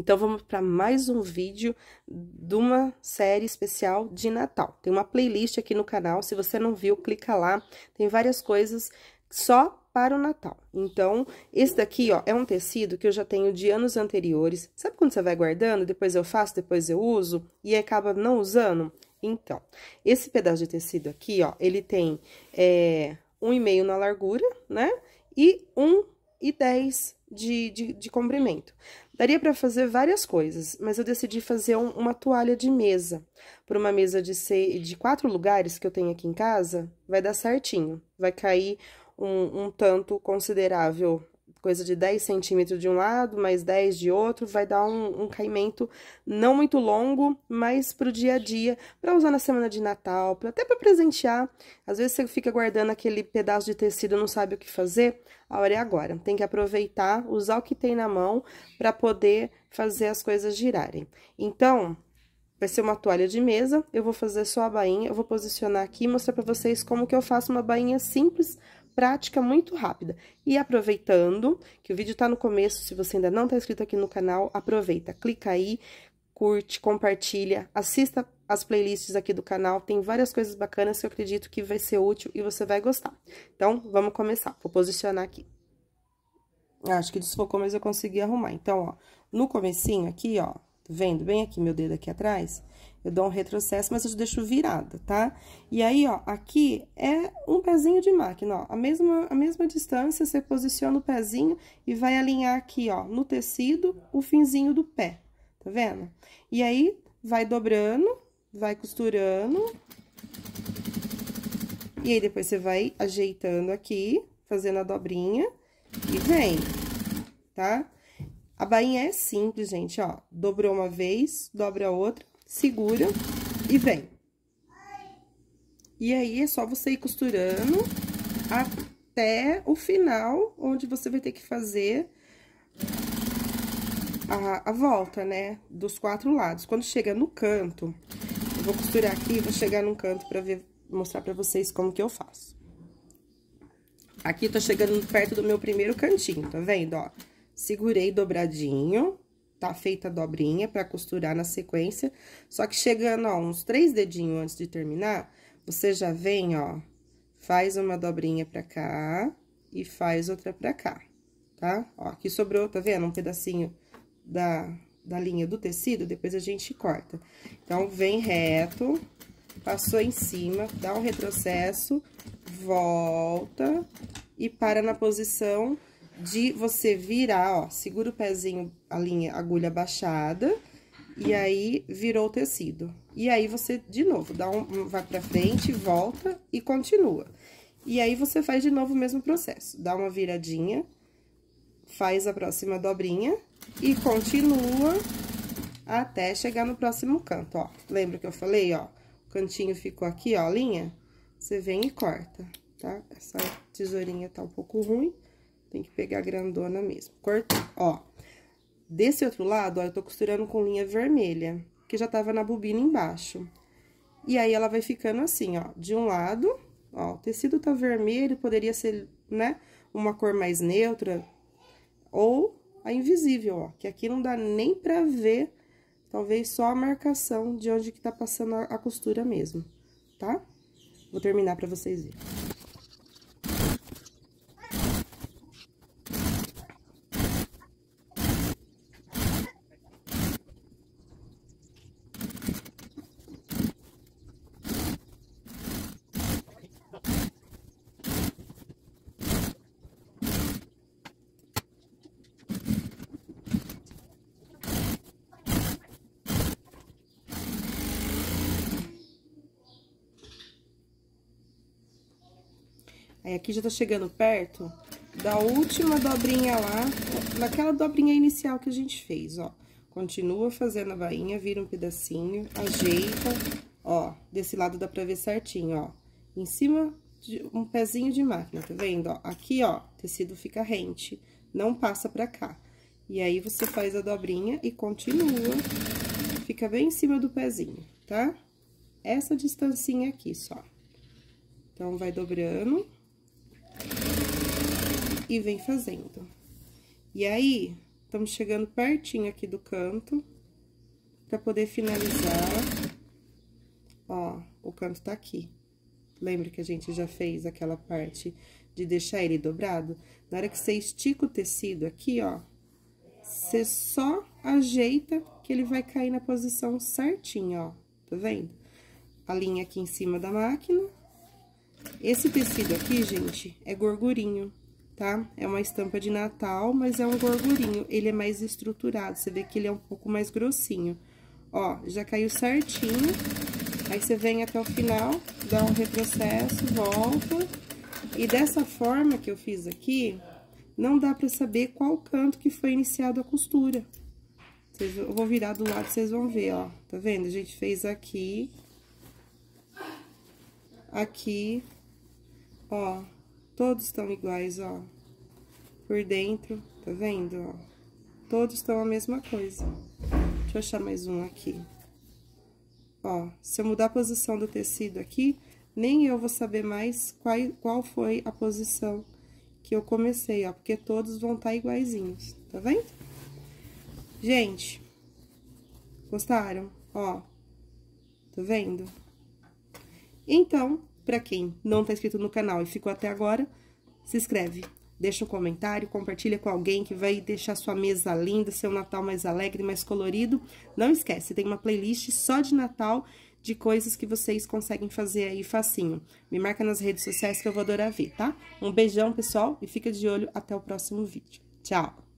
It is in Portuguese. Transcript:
Então, vamos para mais um vídeo de uma série especial de Natal. Tem uma playlist aqui no canal, se você não viu, clica lá. Tem várias coisas só para o Natal. Então, esse daqui, ó, é um tecido que eu já tenho de anos anteriores. Sabe quando você vai guardando, depois eu faço, depois eu uso e acaba não usando? Então, esse pedaço de tecido aqui, ó, ele tem é, um e meio na largura, né? E um e dez de, de, de comprimento. Daria para fazer várias coisas, mas eu decidi fazer um, uma toalha de mesa. Por uma mesa de, seis, de quatro lugares que eu tenho aqui em casa, vai dar certinho. Vai cair um, um tanto considerável coisa de 10 centímetros de um lado, mais 10 de outro, vai dar um, um caimento não muito longo, mas pro dia a dia, para usar na semana de Natal, pra, até para presentear. Às vezes você fica guardando aquele pedaço de tecido não sabe o que fazer, a hora é agora. Tem que aproveitar, usar o que tem na mão para poder fazer as coisas girarem. Então, vai ser uma toalha de mesa, eu vou fazer só a bainha, eu vou posicionar aqui e mostrar para vocês como que eu faço uma bainha simples prática muito rápida. E aproveitando que o vídeo tá no começo, se você ainda não tá inscrito aqui no canal, aproveita, clica aí, curte, compartilha, assista as playlists aqui do canal, tem várias coisas bacanas que eu acredito que vai ser útil e você vai gostar. Então, vamos começar, vou posicionar aqui. Acho que desfocou, mas eu consegui arrumar. Então, ó, no comecinho aqui, ó, vendo bem aqui meu dedo aqui atrás? Eu dou um retrocesso, mas eu deixo virada, tá? E aí, ó, aqui é um pezinho de máquina, ó. A mesma, a mesma distância, você posiciona o pezinho e vai alinhar aqui, ó, no tecido, o finzinho do pé, tá vendo? E aí, vai dobrando, vai costurando. E aí, depois você vai ajeitando aqui, fazendo a dobrinha e vem, tá? A bainha é simples, gente, ó. Dobrou uma vez, dobra outra segura e vem. E aí, é só você ir costurando até o final, onde você vai ter que fazer a, a volta, né? Dos quatro lados. Quando chega no canto, eu vou costurar aqui, vou chegar num canto pra ver, mostrar pra vocês como que eu faço. Aqui, tô chegando perto do meu primeiro cantinho, tá vendo, ó? Segurei dobradinho, tá feita a dobrinha pra costurar na sequência. Só que chegando, ó, uns três dedinhos antes de terminar, você já vem, ó, faz uma dobrinha pra cá e faz outra pra cá, tá? Ó, aqui sobrou, tá vendo? Um pedacinho da, da linha do tecido, depois a gente corta. Então, vem reto, passou em cima, dá um retrocesso, volta e para na posição de você virar, ó, segura o pezinho, a linha, agulha baixada, e aí virou o tecido. E aí, você, de novo, dá um, vai pra frente, volta e continua. E aí, você faz de novo o mesmo processo. Dá uma viradinha, faz a próxima dobrinha e continua até chegar no próximo canto, ó. Lembra que eu falei, ó? O cantinho ficou aqui, ó, linha? Você vem e corta, tá? Essa tesourinha tá um pouco ruim, tem que pegar grandona mesmo. Cortei, ó. Desse outro lado, ó, eu tô costurando com linha vermelha, que já tava na bobina embaixo. E aí, ela vai ficando assim, ó, de um lado, ó, o tecido tá vermelho, poderia ser, né, uma cor mais neutra, ou a invisível, ó, que aqui não dá nem pra ver, talvez só a marcação de onde que tá passando a costura mesmo, tá? Vou terminar pra vocês verem. Aí, aqui já tá chegando perto da última dobrinha lá, naquela dobrinha inicial que a gente fez, ó. Continua fazendo a bainha, vira um pedacinho, ajeita, ó, desse lado dá pra ver certinho, ó. Em cima de um pezinho de máquina, tá vendo, ó? Aqui, ó, tecido fica rente, não passa pra cá. E aí, você faz a dobrinha e continua, fica bem em cima do pezinho, tá? Essa distancinha aqui, só. Então, vai dobrando e vem fazendo. E aí, estamos chegando pertinho aqui do canto, pra poder finalizar. Ó, o canto tá aqui. Lembra que a gente já fez aquela parte de deixar ele dobrado? Na hora que você estica o tecido aqui, ó, você só ajeita que ele vai cair na posição certinha, ó, tá vendo? A linha aqui em cima da máquina. Esse tecido aqui, gente, é gorgurinho, tá? É uma estampa de Natal, mas é um gorgurinho. Ele é mais estruturado, você vê que ele é um pouco mais grossinho. Ó, já caiu certinho. Aí, você vem até o final, dá um retrocesso, volta. E dessa forma que eu fiz aqui, não dá pra saber qual canto que foi iniciado a costura. Eu vou virar do lado, vocês vão ver, ó. Tá vendo? A gente fez aqui. Aqui. Ó. Todos estão iguais, ó. Por dentro, tá vendo, ó? Todos estão a mesma coisa. Deixa eu achar mais um aqui. Ó, se eu mudar a posição do tecido aqui, nem eu vou saber mais qual, qual foi a posição que eu comecei, ó, porque todos vão estar tá iguaizinhos, tá vendo? Gente, gostaram? Ó, tá vendo? Então, pra quem não tá inscrito no canal e ficou até agora, se inscreve, deixa um comentário, compartilha com alguém que vai deixar sua mesa linda, seu Natal mais alegre, mais colorido. Não esquece, tem uma playlist só de Natal de coisas que vocês conseguem fazer aí facinho. Me marca nas redes sociais que eu vou adorar ver, tá? Um beijão, pessoal, e fica de olho até o próximo vídeo. Tchau!